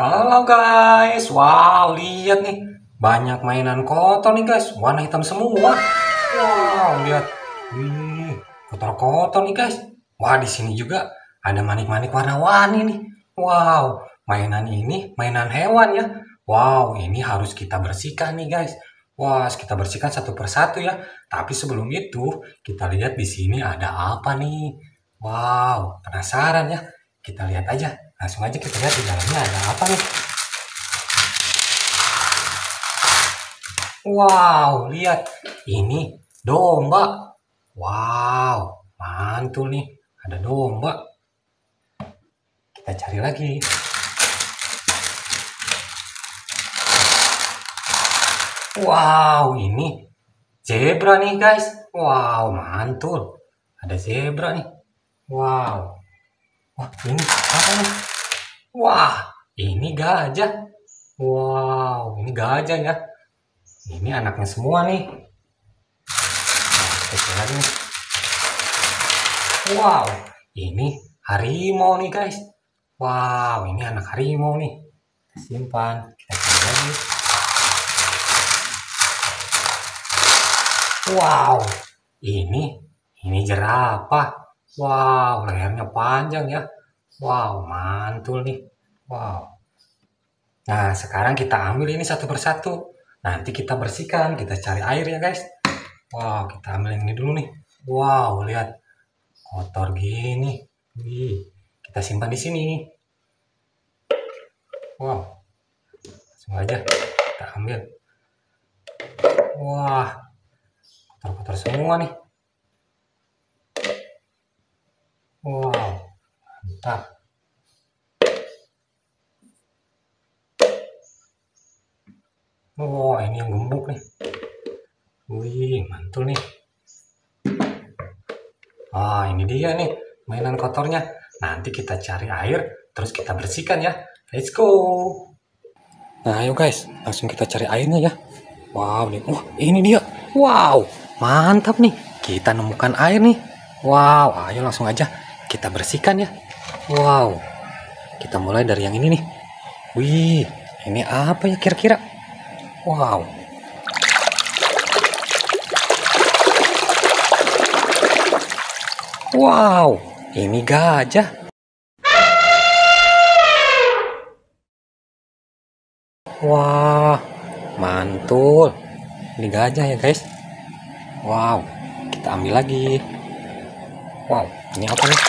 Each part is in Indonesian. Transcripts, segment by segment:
Halo guys, wow lihat nih banyak mainan kotor nih guys, warna hitam semua. Wow lihat, wih kotor-kotor nih guys. Wah di sini juga ada manik-manik warna-warni nih. Wow mainan ini mainan hewan ya. Wow ini harus kita bersihkan nih guys. Wah kita bersihkan satu persatu ya. Tapi sebelum itu kita lihat di sini ada apa nih. Wow penasaran ya. Kita lihat aja. Langsung aja kita lihat di dalamnya ada apa nih. Wow, lihat. Ini domba. Wow, mantul nih. Ada domba. Kita cari lagi. Wow, ini zebra nih guys. Wow, mantul. Ada zebra nih. Wow. Wah, ini apa nih? Wah, ini gajah. Wow, ini gajah ya. Ini anaknya semua nih. Nah, kita lagi nih. Wow, ini harimau nih guys. Wow, ini anak harimau nih. Simpan. Kita cari lagi. Wow, ini ini jerapah. Wow, lehernya panjang ya. Wow, mantul nih. Wow. Nah, sekarang kita ambil ini satu persatu. Nanti kita bersihkan, kita cari air ya guys. Wow, kita ambil yang ini dulu nih. Wow, lihat kotor gini. Wih, kita simpan di sini. Wow, langsung aja kita ambil. Wah, kotor-kotor semua nih. Wow, mantap. Oh, ini yang gembuk nih. Wih, mantul nih. Ah, ini dia nih mainan kotornya. Nanti kita cari air, terus kita bersihkan ya. Let's go. Nah, ayo guys, langsung kita cari airnya ya. Wow, nih. Wah, ini dia. Wow, mantap nih. Kita nemukan air nih. Wow, ayo langsung aja kita bersihkan ya. Wow, kita mulai dari yang ini nih. Wih, ini apa ya kira-kira? Wow. Wow, ini gajah. Wah, mantul. Ini gajah ya guys. Wow, kita ambil lagi. Wow, ini apa nih?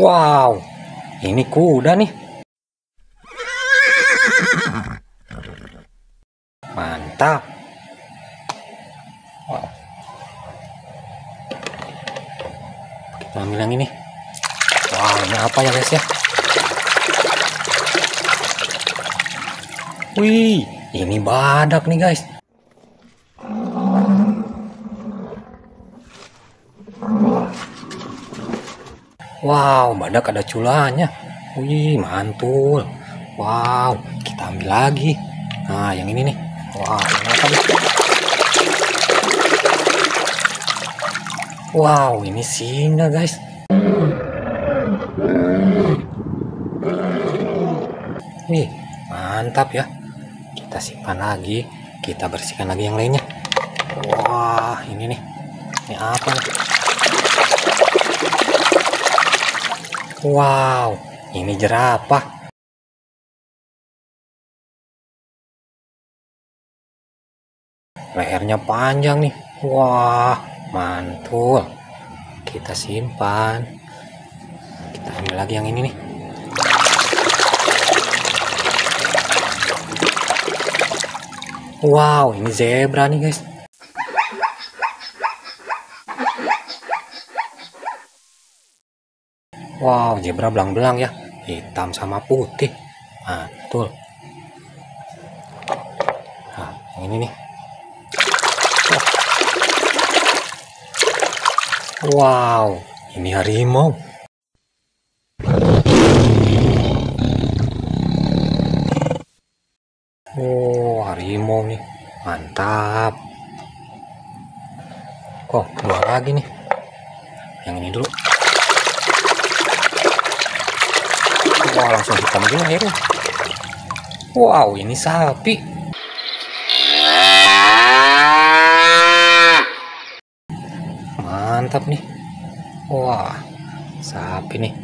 Wow, ini kuda nih. Mantap. Wow. Kita ambil yang ini. Wow, ini apa ya guys ya? Wih, ini badak nih guys. Wow, badak ada culanya. Wih, mantul. Wow, kita ambil lagi. Nah, yang ini nih. Wow, ini apa nih? Wow, ini singa, guys. Wih, mantap ya. Kita simpan lagi. Kita bersihkan lagi yang lainnya. Wah, ini nih. Ini apa nih? Wow, ini jerapah. Lehernya panjang nih. Wah, mantul. Kita simpan. Kita ambil lagi yang ini nih. Wow, ini zebra nih guys. Wow, zebra belang-belang ya. Hitam sama putih. Mantul. Nah, yang ini nih. Wow, ini harimau. Oh, harimau nih. Mantap. Oh, dua lagi nih. Yang ini dulu. Wah, langsung hitam gini airnya. Wow, ini sapi. Mantap nih. Wah, sapi nih.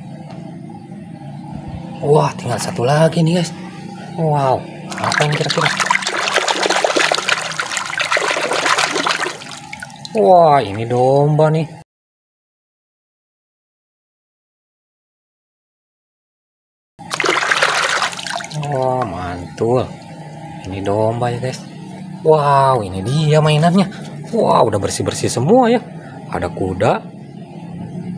Wah, tinggal satu lagi nih, guys. Wow, apa ini kira-kira? Wah, ini domba nih. Wah, mantul. Ini domba ya, guys. Wow, ini dia mainannya. Wow, udah bersih-bersih semua ya. Ada kuda,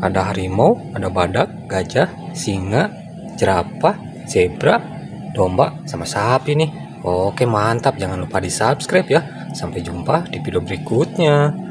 ada harimau, ada badak, gajah, singa, jerapah, zebra, domba, sama sapi nih. Oke, mantap. Jangan lupa di-subscribe ya. Sampai jumpa di video berikutnya.